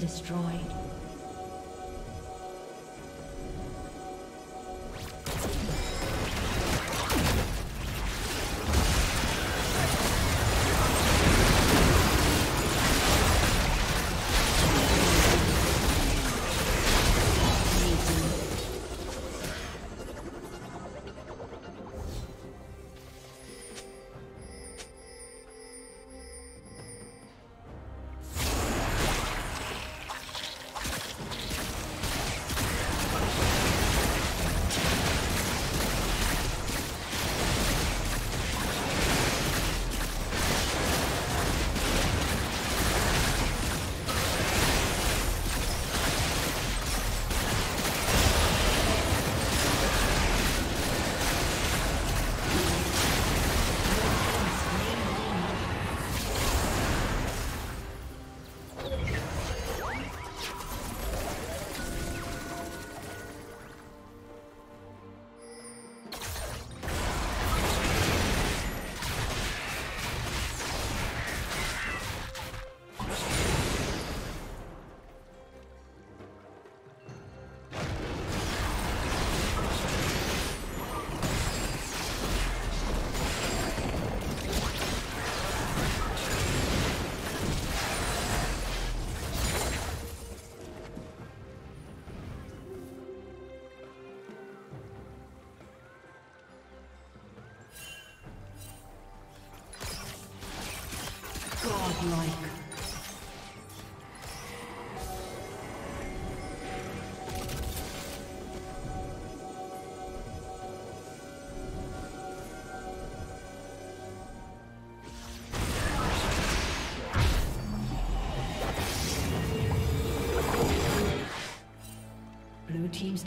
Destroyed.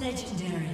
Legendary.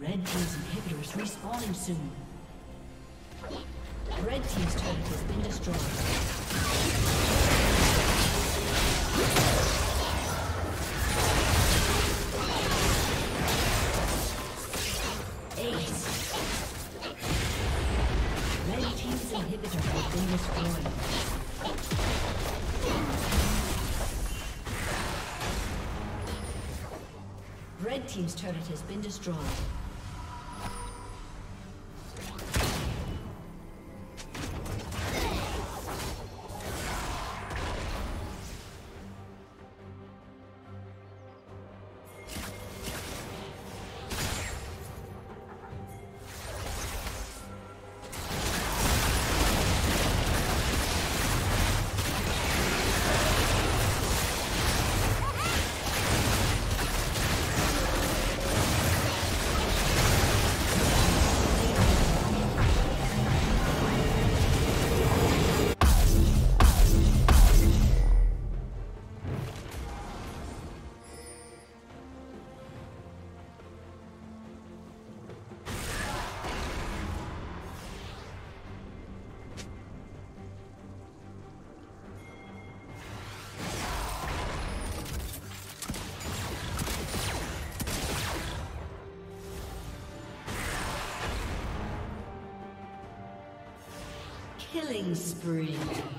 Red Team's inhibitor is respawning soon. Red Team's turret has been destroyed. Inhibitor has been destroyed. Red Team's turret has been destroyed. Killing spree.